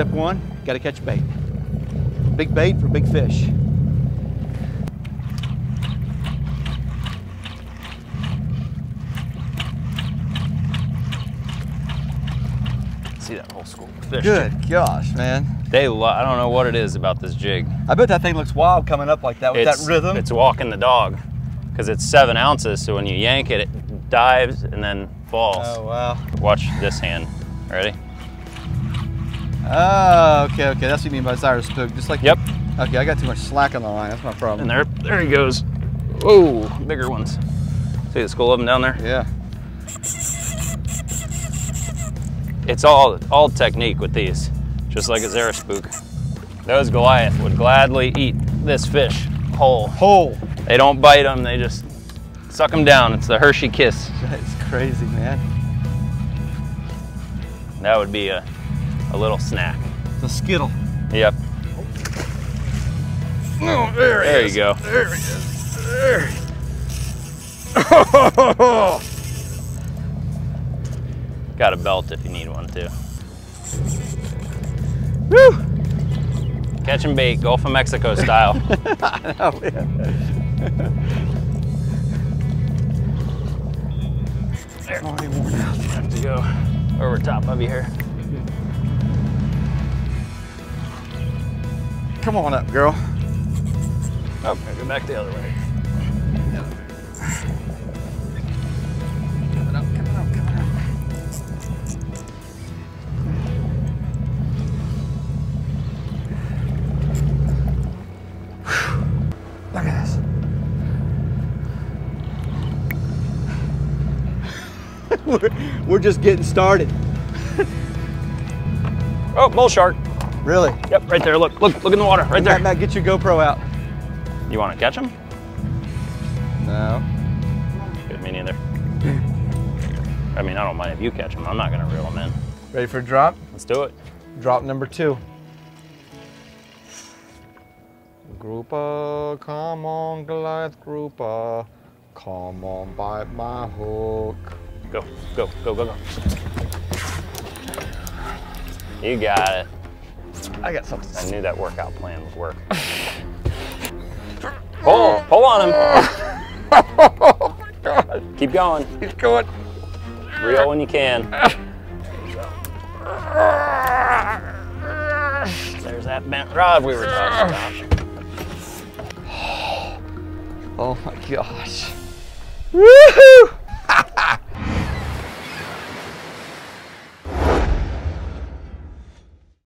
Step one, got to catch bait. Big bait for big fish. See that whole school of fish. Good gosh, man. They, I don't know what it is about this jig. I bet that thing looks wild coming up like that with it's, that rhythm. It's walking the dog because it's seven ounces. So when you yank it, it dives and then falls. oh wow. Watch this hand. Ready? Oh, okay, okay. That's what you mean by Zara spook. Just like Yep. Okay, I got too much slack on the line. That's my problem. And there, there he goes. Whoa, bigger ones. See the school of them down there? Yeah. It's all all technique with these, just like a Zara spook. Those Goliath would gladly eat this fish whole. Hole. They don't bite them, they just suck them down. It's the Hershey kiss. That's crazy, man. That would be a, a little snack. The skittle. Yep. Oh, there, There you go. There he is. There. Got a belt if you need one too. Woo! Catching bait, Gulf of Mexico style. Oh, yeah. There. Already worn out. Have to go over top of you here. Come on up, girl. Oh, gotta go back the other way. Coming up, coming up, coming up. Look at this. we're, we're just getting started. Oh, bull shark. Really? Yep, right there. Look, look, look in the water, right there. Matt, Matt, get your GoPro out. You want to catch him? No. Good, me neither. I mean, I don't mind if you catch him. I'm not gonna reel him in. Ready for a drop? Let's do it. Drop number two. Grouper, come on, Goliath Grouper. Come on, bite my hook. Go, go, go, go, go. You got it. I got something. I knew that workout plan would work. pull, pull on him. oh my God. Keep going. He's going. Reel when you can. There's that bent rod we were talking about. Oh my gosh. Woohoo!